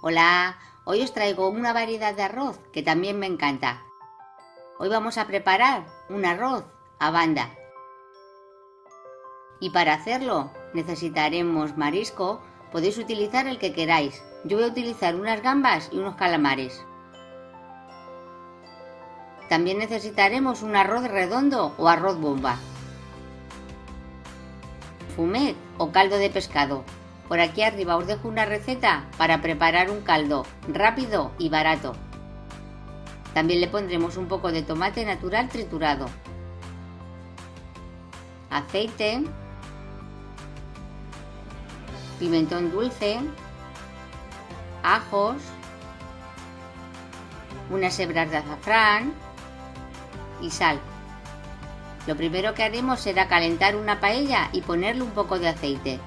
Hola, hoy os traigo una variedad de arroz que también me encanta. Hoy vamos a preparar un arroz a banda. Y para hacerlo necesitaremos marisco, podéis utilizar el que queráis. Yo voy a utilizar unas gambas y unos calamares. También necesitaremos un arroz redondo o arroz bomba. Fumet o caldo de pescado. Por aquí arriba os dejo una receta para preparar un caldo rápido y barato. También le pondremos un poco de tomate natural triturado, aceite, pimentón dulce, ajos, unas hebras de azafrán y sal. Lo primero que haremos será calentar una paella y ponerle un poco de aceite.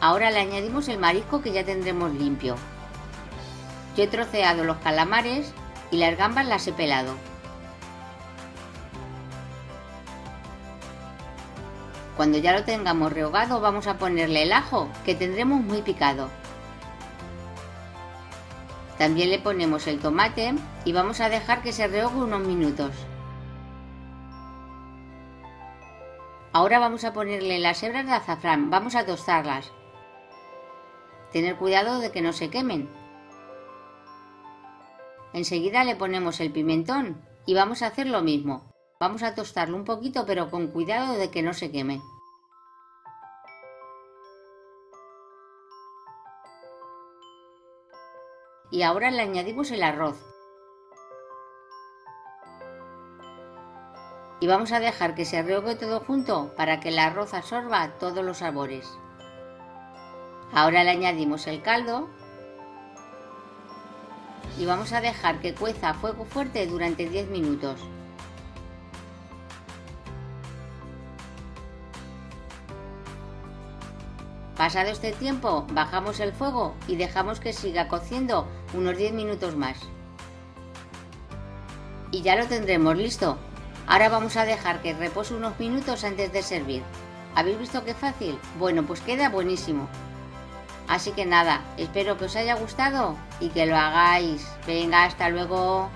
Ahora le añadimos el marisco que ya tendremos limpio. Yo he troceado los calamares y las gambas las he pelado. Cuando ya lo tengamos rehogado vamos a ponerle el ajo que tendremos muy picado. También le ponemos el tomate y vamos a dejar que se rehogue unos minutos. Ahora vamos a ponerle las hebras de azafrán, vamos a tostarlas. Tener cuidado de que no se quemen. Enseguida le ponemos el pimentón y vamos a hacer lo mismo. Vamos a tostarlo un poquito pero con cuidado de que no se queme. Y ahora le añadimos el arroz. Y vamos a dejar que se rehogue todo junto para que el arroz absorba todos los sabores. Ahora le añadimos el caldo y vamos a dejar que cueza a fuego fuerte durante 10 minutos. Pasado este tiempo, bajamos el fuego y dejamos que siga cociendo unos 10 minutos más. Y ya lo tendremos listo. Ahora vamos a dejar que repose unos minutos antes de servir. ¿Habéis visto qué fácil? Bueno, pues queda buenísimo. Así que nada, espero que os haya gustado y que lo hagáis. Venga, hasta luego.